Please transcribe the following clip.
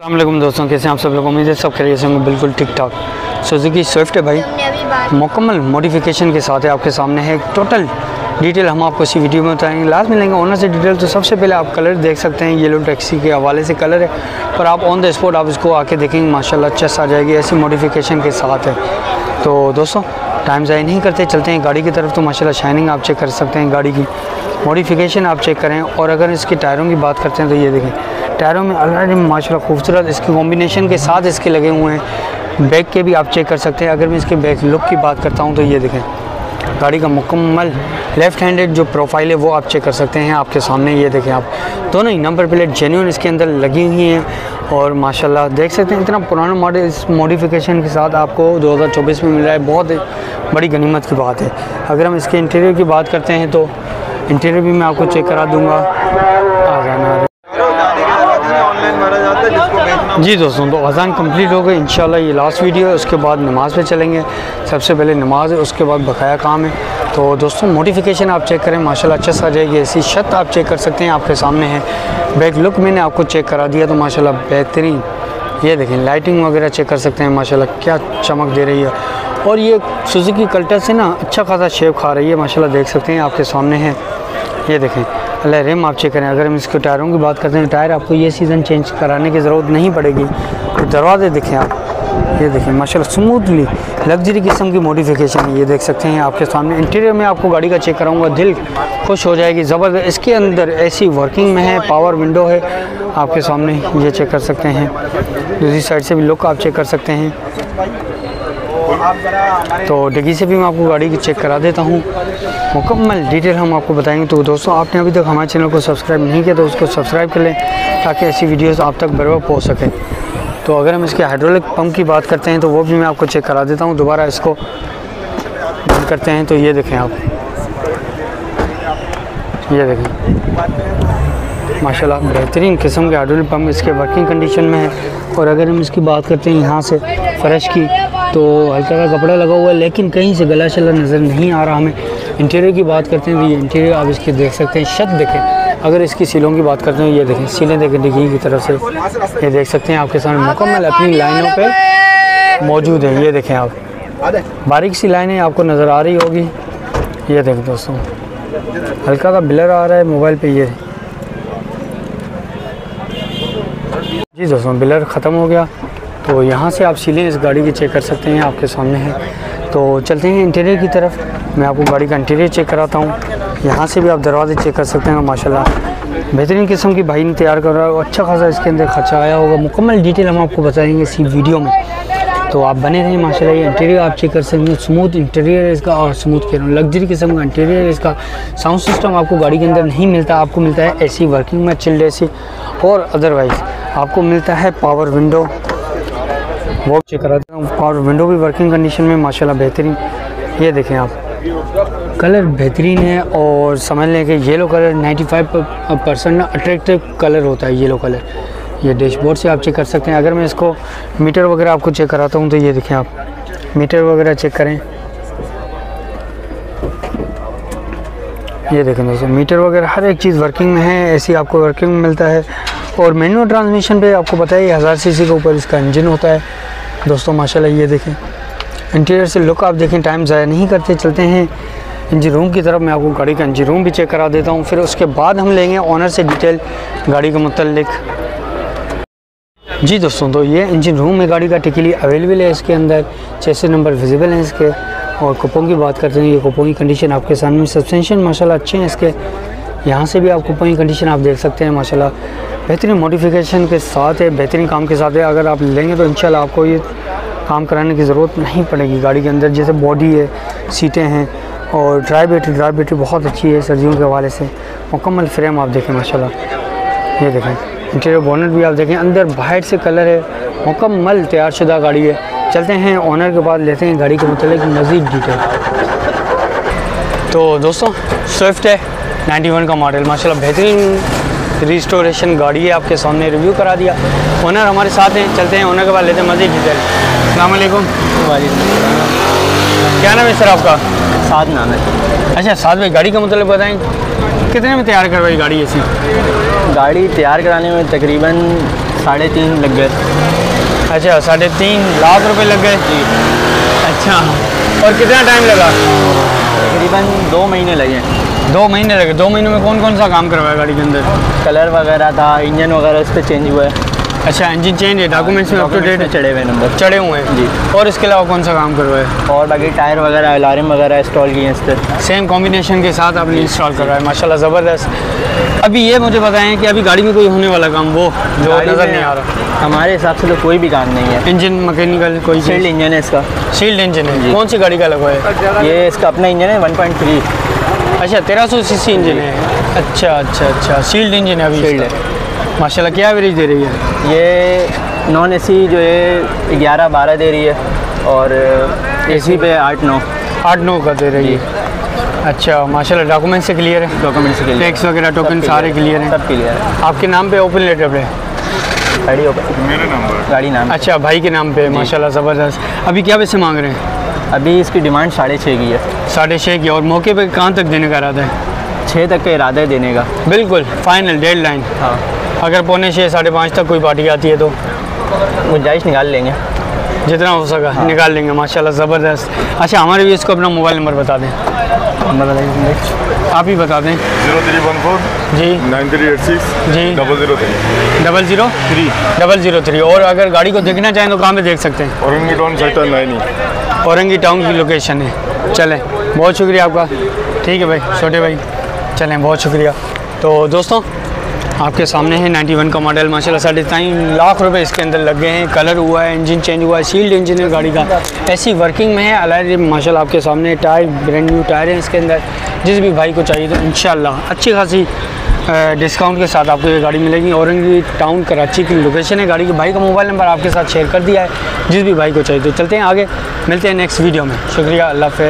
अल्लाम दोस्तों कैसे हैं आप सब लोग? उम्मीद है सब खरीद होंगे बिल्कुल ठीक ठाक। सुजुकी स्विफ्ट है भाई। मुकम्मल मॉडिफिकेशन के साथ है आपके सामने है। टोटल डिटेल हम आपको इसी वीडियो में बताएँगे। लास्ट में लेंगे ओनर से डिटेल तो सबसे पहले आप कलर देख सकते हैं। येलो टैक्सी के हवाले से कलर है। पर आप ऑन द स्पॉट आप इसको आके देखेंगे माशाल्लाह चेस आ जाएगी ऐसी मॉडिफिकेशन के साथ है। तो दोस्तों टाइम ज़ाय नहीं करते चलते हैं गाड़ी की तरफ़। तो माशाल्लाह शाइनिंग आप चेक कर सकते हैं गाड़ी की। मॉडिफिकेशन आप चेक करें। और अगर इसके टायरों की बात करते हैं तो ये देखें। टायरों में अलग माशाल्लाह खूबसूरत इसके कॉम्बिनेशन के साथ इसके लगे हुए हैं। बैक के भी आप चेक कर सकते हैं। अगर मैं इसके बैक लुक की बात करता हूँ तो ये देखें। गाड़ी का मुकम्मल लेफ़्ट हैंडेड जो प्रोफ़ाइल है, वो आप चेक कर सकते हैं आपके सामने। ये देखें आप। दोनों ही नंबर प्लेट जेन्यून इसके अंदर लगी हुई हैं और माशाल्लाह देख सकते हैं, इतना पुराना मॉडल इस मॉडिफिकेशन के साथ आपको 2024 में मिल रहा है। बहुत बड़ी गनीमत की बात है। अगर हम इसके इंटीरियर की बात करते हैं तो इंटीरियर भी मैं आपको चेक करा दूँगा। जी दोस्तों तो अजान कंप्लीट हो गई। इन ये लास्ट वीडियो है, उसके बाद नमाज़ पे चलेंगे। सबसे पहले नमाज़ है, उसके बाद बकाया काम है। तो दोस्तों मॉडिफिकेशन आप चेक करें, माशाल्लाह अच्छा सा जाएगी। ऐसी छत आप चेक कर सकते हैं, आपके सामने है। बैक लुक मैंने आपको चेक करा दिया तो माशाल्लाह बेहतरीन। ये देखें लाइटिंग वगैरह चेक कर सकते हैं, माशाल्लाह क्या चमक दे रही है। और ये सुजुकी कल्टर से ना अच्छा खासा शेप खा रही है, माशाल्लाह देख सकते हैं, आपके सामने है। ये देखें अल्लाह रेम आप चेक करें। अगर हम इसके टायरों की बात करते हैं, टायर आपको ये सीज़न चेंज कराने की ज़रूरत नहीं पड़ेगी। तो दरवाजे देखें आप, ये देखें, माशाल्लाह स्मूथली लग्जरी किस्म की मॉडिफिकेशन है, ये देख सकते हैं आपके सामने। इंटीरियर में आपको गाड़ी का चेक कराऊँगा, दिल खुश हो जाएगी, ज़बरदस्त। इसके अंदर ऐसी वर्किंग में है पावर विंडो है, आपके सामने ये चेक कर सकते हैं। दूसरी साइड से भी लुक आप चेक कर सकते हैं। तो डिग्गी से भी मैं आपको गाड़ी की चेक करा देता हूँ। मुकम्मल डिटेल हम आपको बताएँगे। तो दोस्तों, आपने अभी तक हमारे चैनल को सब्सक्राइब नहीं किया तो उसको सब्सक्राइब कर लें ताकि ऐसी वीडियोस आप तक बर वक्त पहुँच सकें। तो अगर हम इसके हाइड्रोलिक पंप की बात करते हैं तो वो भी मैं आपको चेक करा देता हूँ। दोबारा इसको बंद करते हैं तो ये देखें आप। ये देखें। माशाल्लाह, बेहतरीन किस्म के हाइड्रोलिक पम्प इसके वर्किंग कंडीशन में है। और अगर हम इसकी बात करते हैं यहाँ से फ़र्श की तो हल्का का कपड़ा लगा हुआ है, लेकिन कहीं से गला शला नज़र नहीं आ रहा हमें। इंटीरियर की बात करते हैं तो ये इंटीरियर आप इसकी देख सकते हैं, छत देखें। अगर इसकी सीलों की बात करते हैं, ये देखें सीलें देखें, डिग्गी की तरफ़ से। ये देख सकते हैं आपके सामने मुकम्मल अपनी लाइनों पर मौजूद है, ये देखें आप। बारीक सी लाइनें आपको नज़र आ रही होगी। ये देखें दोस्तों, हल्का का बिलर आ रहा है मोबाइल पे, ये। जी दोस्तों बिलर ख़त्म हो गया। तो यहाँ से आप सीलें इस गाड़ी की चेक कर सकते हैं, आपके सामने है। तो चलते हैं इंटीरियर की तरफ़। मैं आपको गाड़ी का इंटीरियर चेक कराता हूँ। यहाँ से भी आप दरवाजे चेक कर सकते हैं, माशाल्लाह। बेहतरीन किस्म की भाई ने तैयार कर रहा है अच्छा खासा इसके अंदर खर्चा आया होगा। मुकम्मल डिटेल हम आपको बताएँगे इसी वीडियो में। तो आप बने रहें, माशाल्लाह, ये इंटीरियर आप चेक कर सकते हैं। स्मूथ इंटीरियर है इसका और स्मूथ कह रहा हूँ लग्जरी किस्म का इंटीरियर है इसका। साउंड सिस्टम आपको गाड़ी के अंदर नहीं मिलता, आपको मिलता है एसी वर्किंग में चिल्ड एसी और अदरवाइज़ आपको मिलता है पावर विंडो वो चेक करा हूँ। पावर विंडो भी वर्किंग कंडीशन में, माशाल्लाह बेहतरीन। ये देखें आप। कलर बेहतरीन है और समझ लें कि yellow colour 95 percent attractive colour होता है येलो कलर ये डैशबोर्ड से आप चेक कर सकते हैं। अगर मैं इसको मीटर वगैरह आपको चेक कराता हूँ तो ये देखें आप। मीटर वगैरह चेक करें। ये देखें दोस्तों मीटर वगैरह हर एक चीज़ वर्किंग में है, ऐसी आपको वर्किंग मिलता है। और मैनुअल ट्रांसमिशन पे आपको पता है हज़ार सी के ऊपर इसका इंजन होता है। दोस्तों, माशाल्लाह ये देखें। इंटीरियर से लुक आप देखें टाइम ज़ाया नहीं करते, चलते हैं इंजन रूम की तरफ़। मैं आपको गाड़ी का इंजन रूम भी चेक करा देता हूँ। फिर उसके बाद हम लेंगे ऑनर से डिटेल गाड़ी के मतलब जी दोस्तों तो ये इंजन रूम में गाड़ी का टिकली अवेलेबल है इसके अंदर। चेसे नंबर विजिबल हैं इसके। और कुपों की बात करते हैं, ये कुपों की कंडीशन आपके सामने सब्सटेंशन माशाल्लाह अच्छे हैं इसके। यहाँ से भी आप कुपों की कंडीशन आप देख सकते हैं, माशाल्लाह। बेहतरीन मॉडिफिकेशन के साथ है, बेहतरीन काम के साथ है। अगर आप लेंगे तो इंशाल्लाह आपको ये काम कराने की ज़रूरत नहीं पड़ेगी गाड़ी के अंदर। जैसे बॉडी है सीटें हैं और ड्राई बैटरी ड्राई बैटरी बहुत अच्छी है सर्दियों के हवाले से। मुकम्मल फ्रेम आप देखें, माशाल्लाह। ये देखें इंटीरियर बोनट भी आप देखें। अंदर बाहर से कलर है, मुकम्मल तैयार गाड़ी है। चलते हैं ऑनर के बाद लेते हैं गाड़ी के मतलब मज़ीद डिटेल तो दोस्तों स्विफ्ट है 91 का मॉडल माशाल्लाह बेहतरीन रिस्टोरेशन गाड़ी है आपके सामने रिव्यू करा दिया। ओनर हमारे साथ हैं चलते हैं ओनर के बाद लेते हैं मज़ीद डिटेल अलैक्म क्या नाम है सर आपका? साथ नाम है। अच्छा साथ में गाड़ी का मतलब बताएँ। कितने में तैयार करवाई गाड़ी ऐसी? गाड़ी तैयार कराने में तकरीबन साढ़े तीन लग गए। अच्छा साढ़े तीन लाख रुपए लग गए? जी। अच्छा और कितना टाइम लगा? तकरीबन दो महीने लगे दो महीने लगे। दो महीने में कौन कौन सा काम करवाया गाड़ी के अंदर? कलर वगैरह था इंजन वगैरह इस पर चेंज हुआ है। अच्छा इंजन चेंज है डॉक्यूमेंट्स में अप टू डेट चढ़े हुए नंबर चढ़े हुए हैं? जी। और इसके अलावा कौन सा काम करवाया और बाकी टायर वगैरह अलार्म वगैरह इंस्टॉल किए हैं इस पर सेम कॉम्बिनेशन के साथ आपने इंस्टॉल करवाया माशाल्लाह ज़बरदस्त। अभी ये मुझे बताएँ कि अभी गाड़ी में कोई होने वाला काम वो जो नज़र नहीं आ रहा। हमारे हिसाब से तो कोई भी काम नहीं है। इंजन मैकेनिकल कोई शील्ड इंजन है इसका। शील्ड इंजन है। कौन सी गाड़ी का लगवाया है? ये इसका अपना इंजन है 1.3 अच्छा तेरह सौ इंजन है। अच्छा अच्छा अच्छा। शील्ड इंजन है अभी शील्ड इसका। माशाल्लाह क्या एवरेज दे रही है? ये नॉन एसी जो है ग्यारह बारह दे रही है और एसी पे आठ नौ। आठ नौ का दे रही है। अच्छा माशाल्लाह डॉक्यूमेंट से क्लियर है? डॉक्यूमेंट्स के लिए टैक्स वगैरह टोकन सारे क्लियर हैं। सब क्लियर है। आपके नाम पे ओपन लेटर पे? गाड़ी ओपन मेरे नंबर गाड़ी नाम अच्छा भाई के नाम पे माशाल्लाह ज़बरदस्त। अभी क्या पैसे मांग रहे हैं? अभी इसकी डिमांड साढ़े छः की है। साढ़े छः की और मौके पर कहाँ तक देने का इरादा है? छः तक का इरादा है देने का। बिल्कुल फाइनल डेड लाइन हाँ। अगर पौने छः साढ़े पाँच तक कोई पार्टी आती है तो गुंजाइश निकाल लेंगे। जितना हो सका हाँ। निकाल लेंगे माशाल्लाह ज़बरदस्त। अच्छा हमारे भी इसको अपना मोबाइल नंबर बता दें। आप ही बता दें। ज़ीरो थ्री वन फोर जी। नाइन थ्री एट सिक्स जी। Double zero three. Double zero? Three. Double zero three. और अगर गाड़ी को देखना चाहें तो कहाँ पे देख सकते हैं? औरंगी टाउन सेक्टर नाइन ही। औरंगी टाउन की लोकेशन है। चलें बहुत शुक्रिया आपका। ठीक है भाई छोटे भाई चलें बहुत शुक्रिया। तो दोस्तों आपके सामने है 91 का मॉडल माशाल्लाह साढ़े तीन लाख रुपए इसके अंदर लग गए हैं। कलर हुआ है इंजन चेंज हुआ है सील्ड इंजन है गाड़ी का। ऐसी वर्किंग में है अलाय माशाल्लाह आपके सामने टायर ब्रांड न्यू टायर हैं इसके अंदर। जिस भी भाई को चाहिए तो इन अच्छी खासी डिस्काउंट के साथ आपको ये गाड़ी मिलेगी। औरंगी टाउन कराची की लोकेशन है गाड़ी के। भाई का मोबाइल नंबर आपके साथ शेयर कर दिया है, जिस भी भाई को चाहिए तो चलते हैं आगे, मिलते हैं नेक्स्ट वीडियो में। शुक्रिया, अल्लाह हाफ़